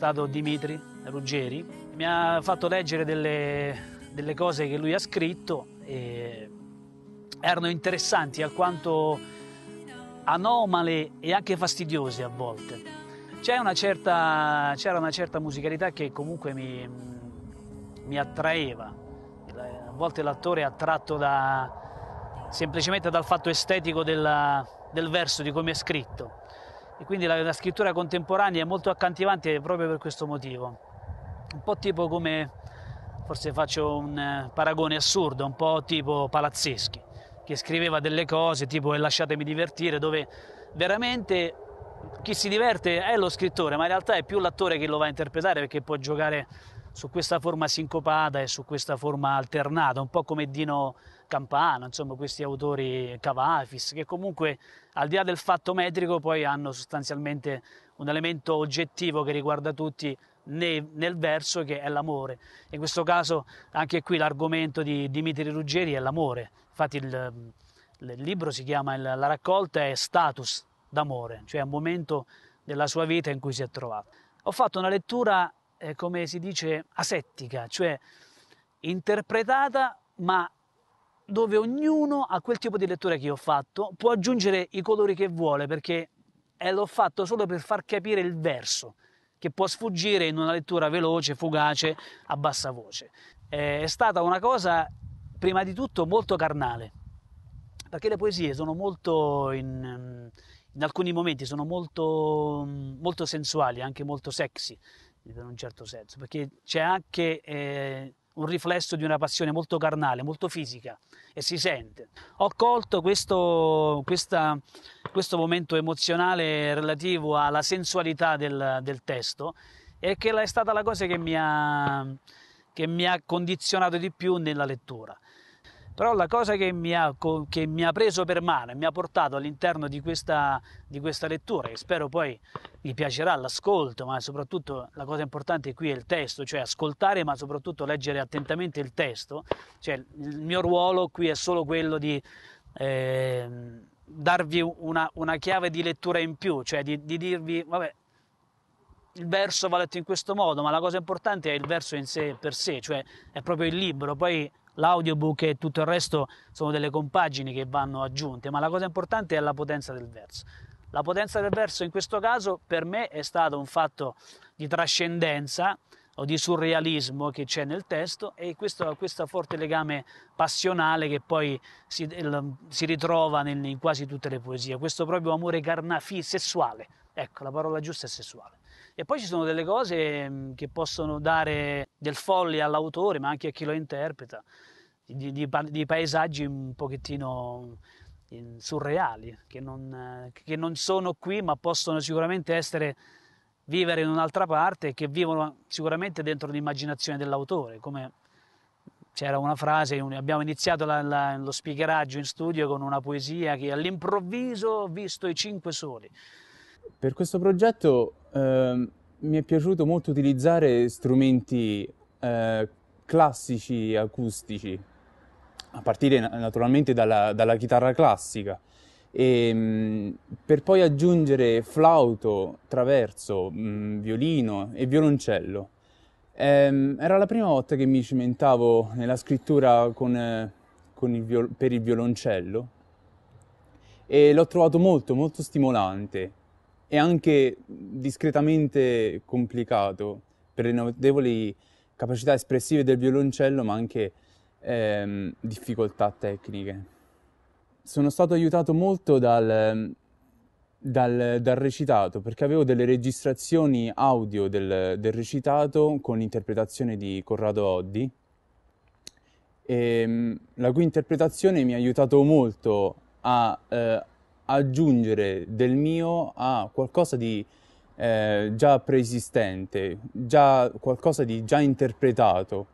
stato Dimitri Ruggeri. Mi ha fatto leggere delle, delle cose che lui ha scritto e erano interessanti alquanto anomale e anche fastidiose a volte. Una certa, c'era una certa musicalità che comunque mi, mi attraeva. A volte l'attore è attratto da, semplicemente dal fatto estetico della, del verso, di come è scritto. E quindi la, la scrittura contemporanea è molto accattivante proprio per questo motivo. Un po' tipo come, forse faccio un eh, paragone assurdo, un po' tipo Palazzeschi, che scriveva delle cose tipo E lasciatemi divertire, dove veramente chi si diverte è lo scrittore, ma in realtà è più l'attore che lo va a interpretare perché può giocare su questa forma sincopata e su questa forma alternata, un po' come Dino Campano, insomma questi autori Cavafis, che comunque al di là del fatto metrico poi hanno sostanzialmente un elemento oggettivo che riguarda tutti nel, nel verso che è l'amore. In questo caso anche qui l'argomento di Dimitri Ruggeri è l'amore, infatti il, il libro si chiama, la raccolta è Status d'amore, cioè un momento della sua vita in cui si è trovato. Ho fatto una lettura, eh, come si dice, asettica, cioè interpretata ma dove ognuno a quel tipo di lettura che io ho fatto può aggiungere i colori che vuole perché eh, l'ho fatto solo per far capire il verso che può sfuggire in una lettura veloce, fugace, a bassa voce. Eh, è stata una cosa prima di tutto molto carnale perché le poesie sono molto in, in alcuni momenti sono molto, molto sensuali, anche molto sexy in un certo senso, perché c'è anche eh, un riflesso di una passione molto carnale, molto fisica e si sente. Ho colto questo, questa, questo momento emozionale relativo alla sensualità del, del, testo e che è stata la cosa che mi, ha, che mi ha condizionato di più nella lettura. Però la cosa che mi ha, che mi ha preso per mano e mi ha portato all'interno di questa, di questa lettura, che spero poi vi piacerà l'ascolto, ma soprattutto la cosa importante qui è il testo, cioè ascoltare ma soprattutto leggere attentamente il testo, cioè il mio ruolo qui è solo quello di eh, darvi una, una, chiave di lettura in più, cioè di, di dirvi, vabbè, il verso va letto in questo modo, ma la cosa importante è il verso in sé per sé, cioè è proprio il libro, poi l'audiobook e tutto il resto sono delle compagini che vanno aggiunte, ma la cosa importante è la potenza del verso. La potenza del verso in questo caso per me è stato un fatto di trascendenza o di surrealismo che c'è nel testo e questo, questo forte legame passionale che poi si, si ritrova nel, in quasi tutte le poesie, questo proprio amore carnafi, sessuale, ecco la parola giusta è sessuale. E poi ci sono delle cose mm, che possono dare del folle all'autore, ma anche a chi lo interpreta, di, di, di paesaggi un pochettino mm, surreali, che non, che non, sono qui, ma possono sicuramente essere, vivere in un'altra parte, che vivono sicuramente dentro l'immaginazione dell'autore, come c'era una frase, abbiamo iniziato la, la, lo speakeraggio in studio con una poesia che all'improvviso ho visto i cinque soli. Per questo progetto eh, mi è piaciuto molto utilizzare strumenti eh, classici acustici, a partire naturalmente dalla, dalla chitarra classica, e, mh, per poi aggiungere flauto, traverso, mh, violino e violoncello. Ehm, era la prima volta che mi cimentavo nella scrittura con, con il viol- per il violoncello e l'ho trovato molto molto stimolante e anche discretamente complicato per le notevoli capacità espressive del violoncello, ma anche ehm, difficoltà tecniche. Sono stato aiutato molto dal, dal, dal, recitato, perché avevo delle registrazioni audio del, del recitato con l'interpretazione di Corrado Oddi, e, ehm, la cui interpretazione mi ha aiutato molto a eh, aggiungere del mio a qualcosa di eh, già preesistente, già qualcosa di già interpretato.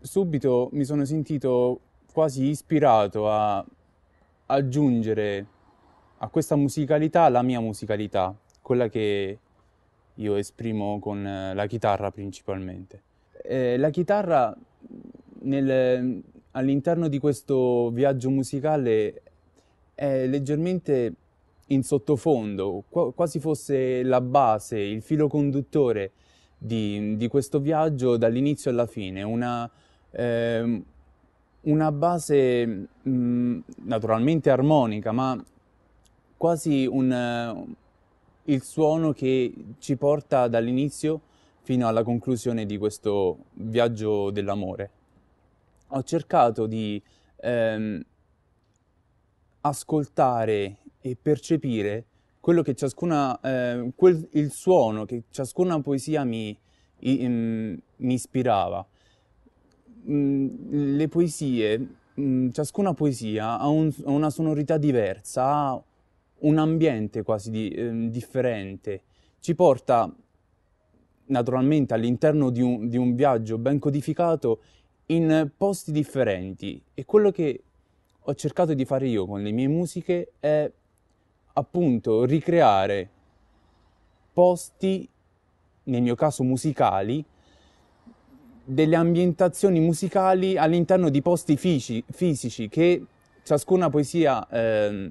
Subito mi sono sentito quasi ispirato a aggiungere a questa musicalità la mia musicalità, quella che io esprimo con la chitarra principalmente. Eh, la chitarra nel, all'interno di questo viaggio musicale è leggermente in sottofondo, quasi fosse la base, il filo conduttore di, di questo viaggio dall'inizio alla fine, una, eh, una base mh, mm, naturalmente armonica, ma quasi un, il suono che ci porta dall'inizio fino alla conclusione di questo viaggio dell'amore. Ho cercato di ehm, ascoltare e percepire quello che ciascuna, eh, quel, il suono che ciascuna poesia mi, i, mm, mi ispirava. Mm, le poesie, mm, ciascuna poesia ha, un, una sonorità diversa, ha un ambiente quasi di, eh, differente, ci porta naturalmente all'interno di un, di un viaggio ben codificato in posti differenti e quello che ho cercato di fare io con le mie musiche è appunto ricreare posti, nel mio caso musicali, delle ambientazioni musicali all'interno di posti fisi- fisici che ciascuna poesia eh,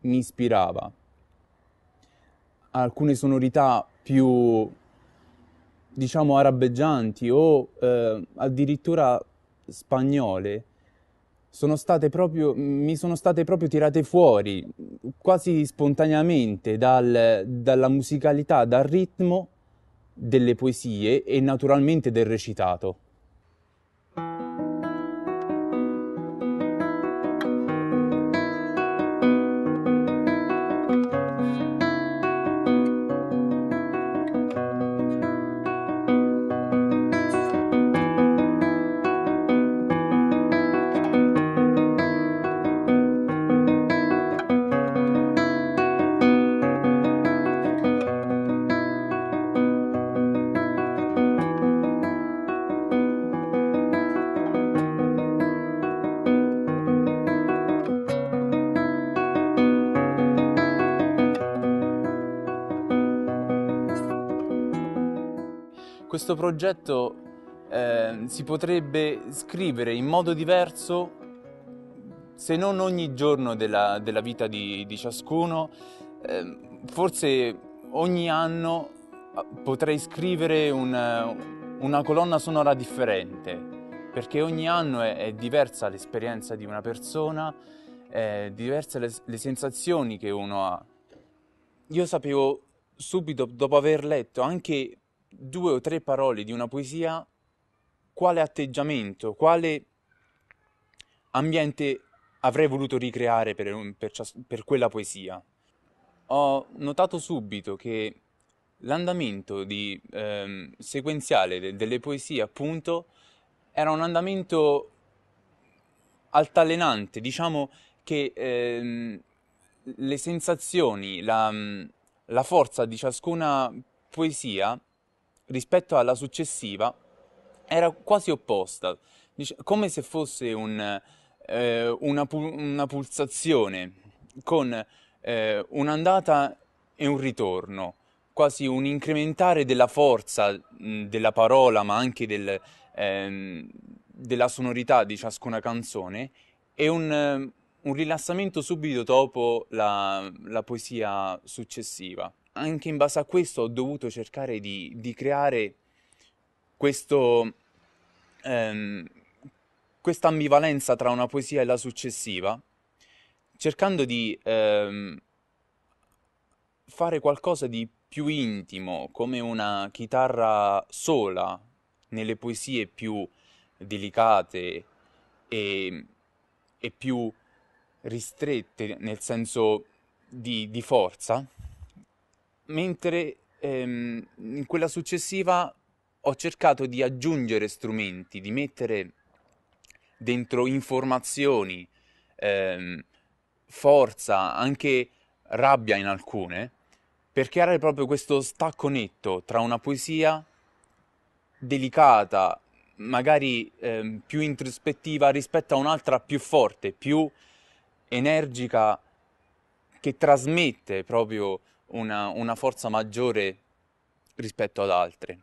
mi ispirava. Alcune sonorità più, diciamo, arabeggianti o eh, addirittura spagnole sono state proprio, mi sono state proprio tirate fuori quasi spontaneamente dal, dalla musicalità, dal ritmo delle poesie e naturalmente del recitato. Questo progetto eh, si potrebbe scrivere in modo diverso se non ogni giorno della, della vita di, di ciascuno, eh, forse ogni anno ah, potrei scrivere una, una colonna sonora differente, perché ogni anno è, è diversa l'esperienza di una persona, è diverse le, le sensazioni che uno ha. Io sapevo subito, dopo aver letto anche due o tre parole di una poesia, quale atteggiamento, quale ambiente avrei voluto ricreare per, per, per quella poesia. Ho notato subito che l'andamento di, ehm, sequenziale de, delle poesie, appunto, era un andamento altalenante, diciamo che ehm, le sensazioni, la, la forza di ciascuna poesia rispetto alla successiva era quasi opposta, come se fosse un, eh, una, una, pulsazione con eh, un'andata e un ritorno, quasi un incrementare della forza mh, della parola, ma anche del, ehm, della sonorità di ciascuna canzone e un, un rilassamento subito dopo la, la poesia successiva anche in base a questo ho dovuto cercare di, di creare questo, ehm, questa ambivalenza tra una poesia e la successiva, cercando di ehm, fare qualcosa di più intimo, come una chitarra sola, nelle poesie più delicate e, e più ristrette nel senso di, di forza mentre ehm, in quella successiva ho cercato di aggiungere strumenti, di mettere dentro informazioni, ehm, forza, anche rabbia in alcune, per creare proprio questo stacco netto tra una poesia delicata, magari ehm, più introspettiva rispetto a un'altra più forte, più energica, che trasmette proprio una, una forza maggiore rispetto ad altre.